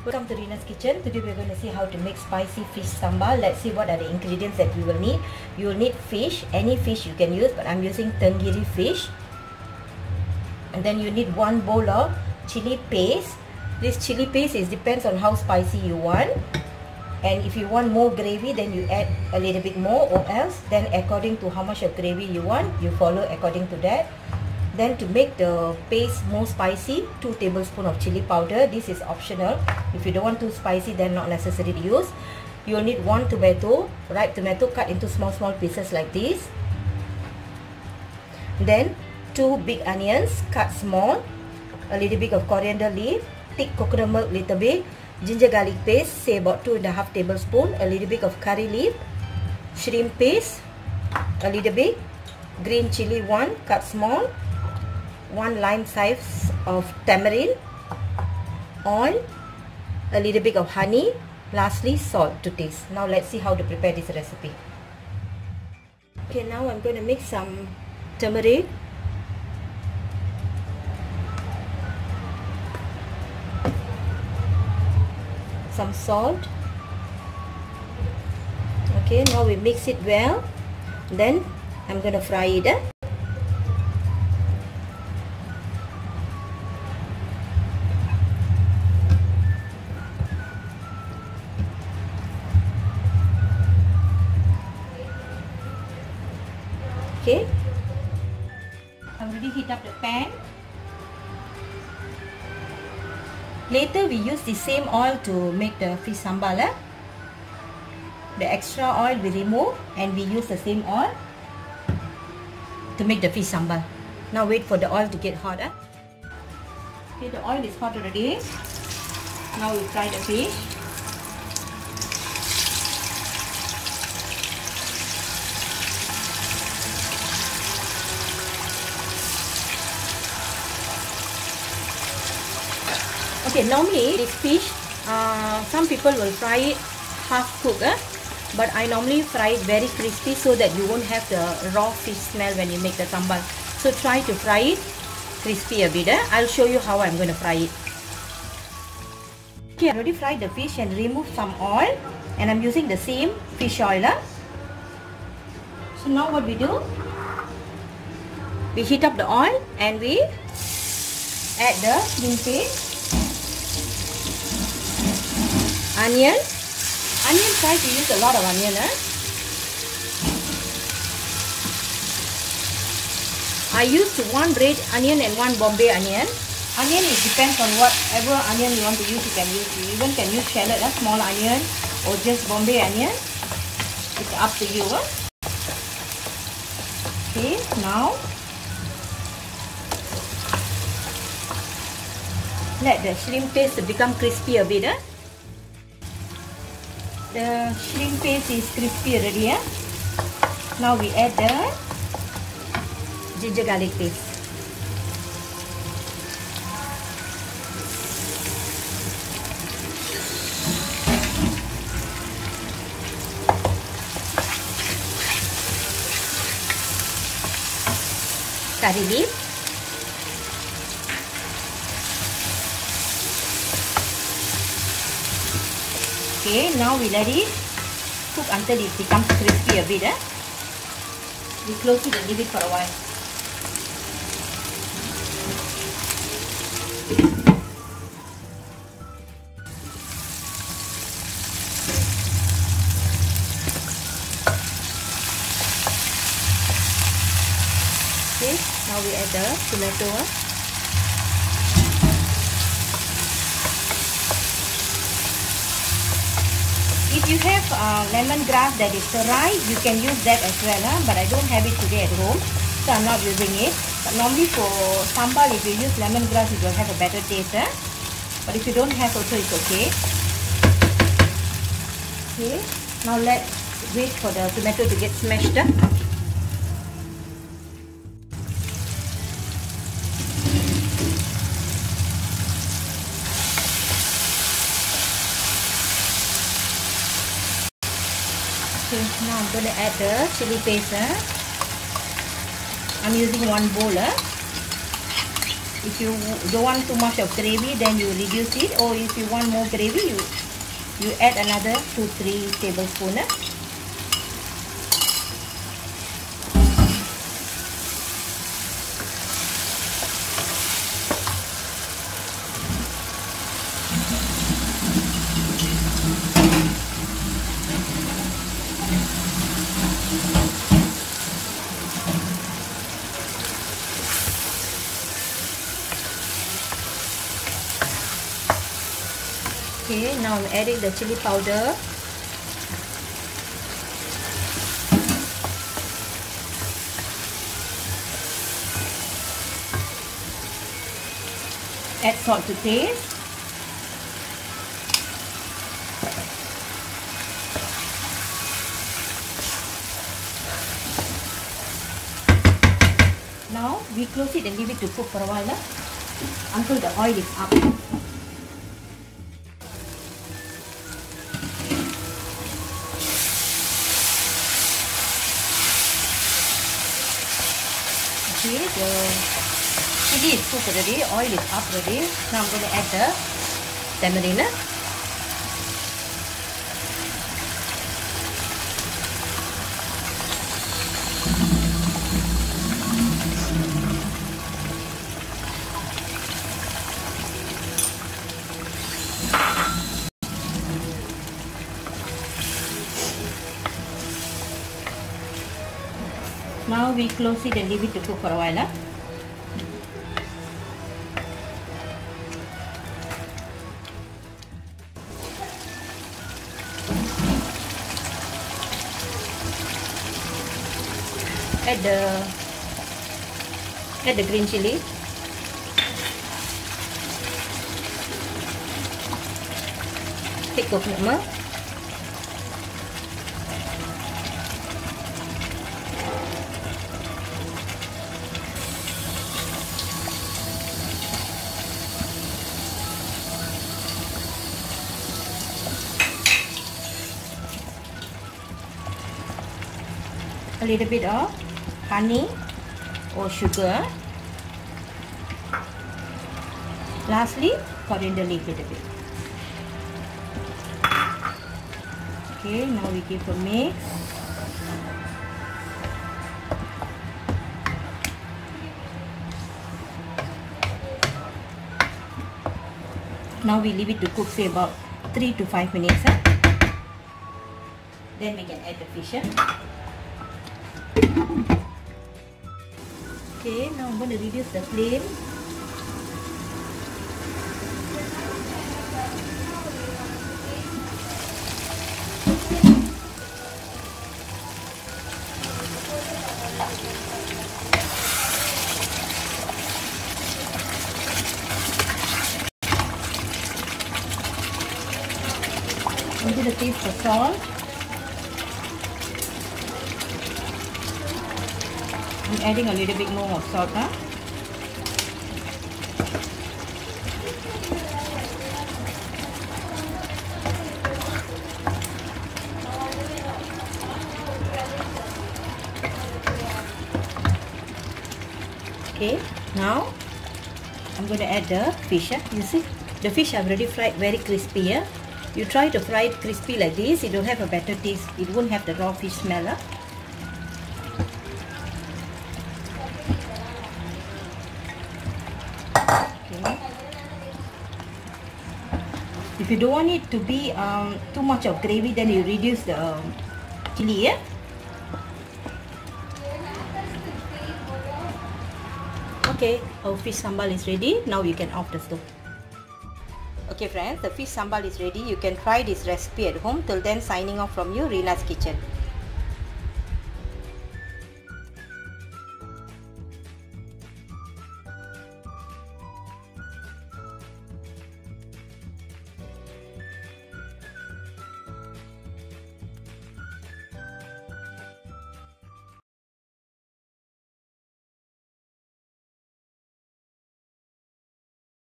Welcome to Rina's kitchen. Today we're going to see how to make spicy fish sambal. Let's see what are the ingredients that we will need. You will need fish, any fish you can use, but I'm using Tenggiri fish. And then you need one bowl of chili paste. This chili paste is depends on how spicy you want. And if you want more gravy, then you add a little bit more or else, then according to how much of gravy you want, you follow according to that. Then to make the paste more spicy, 2 tablespoons of chili powder. This is optional. If you don't want too spicy, then not necessary to use. You'll need 1 tomato, ripe tomato cut into small small pieces like this. Then 2 big onions cut small, a little bit of coriander leaf, thick coconut milk little bit, ginger garlic paste, say about 2 and a half tablespoon, a little bit of curry leaf, shrimp paste, a little bit, green chili 1 cut small, 1 lime size of tamarind, oil, a little bit of honey, lastly salt to taste. Now let's see how to prepare this recipe. Okay, now I'm going to mix some turmeric, some salt. Okay, now we mix it well. Then I'm going to fry it. Eh? Okay. I already heat up the pan. Later we use the same oil to make the fish sambal eh? the extra oil we remove and we use the same oil to make the fish sambal. Now wait for the oil to get hot eh? okay the oil is hot already. Now we fry the fish Okay, normally this fish, uh, some people will fry it half cooked, eh? but I normally fry it very crispy so that you won't have the raw fish smell when you make the sambal. So try to fry it crispy a bit. Eh? I'll show you how I'm going to fry it. Okay, I already fried the fish and removed some oil and I'm using the same fish oil. Eh? So now what we do? We heat up the oil and we add the shrimp paste onion. Onion try to use a lot of onion. Eh? I used one red onion and one Bombay onion. Onion it depends on whatever onion you want to use. You can use. You even can use shallot, eh? small onion, or just Bombay onion. It's up to you. Eh? Okay, now let the shrimp paste become crispy a bit. Eh? The shrimp paste is crispy already yeah? now we add the ginger garlic paste curry leaf Okay, now we let it cook until it becomes crispy a bit. Eh? We close it and leave it for a while. Okay, now we add the tomato. You have uh, lemongrass that is dry, you can use that as well. Huh? But I don't have it today at home, so I'm not using it. But normally for sambal, if you use lemongrass, it will have a better taste. Huh? But if you don't have also, it's okay. Okay, now let's wait for the tomato to get smashed. Huh? I'm going to add the chili paste. Eh? I'm using one bowl. Eh? if you don't want too much of gravy then you reduce it or if you want more gravy you you add another 2-3 tablespoon eh? Okay, now I'm adding the chili powder. Add salt to taste. Now we close it and leave it to cook for a while until the oil is up. Chili. Is cooked already oil is up already. Now I'm going to add the tamarind Now we close it and leave it to cook for a while. Huh? Add the add the green chili. Thick coconut milk. A little bit of honey or sugar. Lastly, coriander leaf a little bit. Okay, now we give a mix. Now we leave it to cook say about 3 to 5 minutes. Huh? Then we can add the fish. Huh? Okay, now I'm going to reduce the flame. I'm going to taste the salt. I'm adding a little bit more of salt. Huh? Okay, now I'm going to add the fish. You see, the fish I've already fried very crispy. Yeah? You try to fry it crispy like this, it will have a better taste. It won't have the raw fish smell. Huh? You don't want it to be um, too much of gravy, then you reduce the um, chili, yeah? Okay, our fish sambal is ready. Now you can off the stove. Okay friends, the fish sambal is ready. You can try this recipe at home. Till then, signing off from you, Rina's Kitchen.